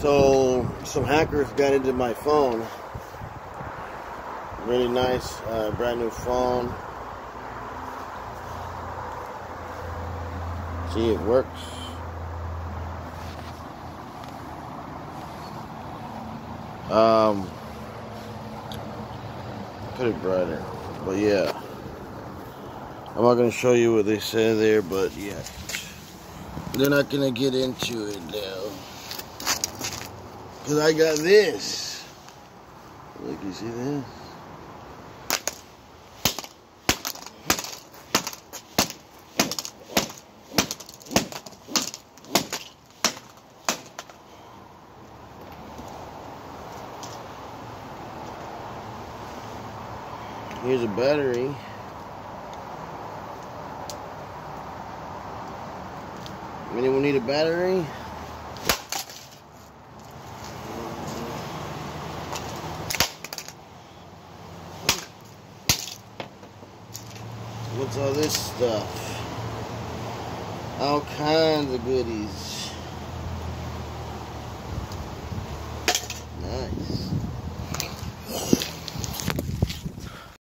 So some hackers got into my phone. Really nice, uh, brand new phone. See, it works. Um, put it brighter, but yeah. I'm not gonna show you what they said there, but yeah, they're not gonna get into it now. Cause I got this. Look, you see this? Here's a battery. Anyone need a battery? What's all this stuff? All kinds of goodies. Nice.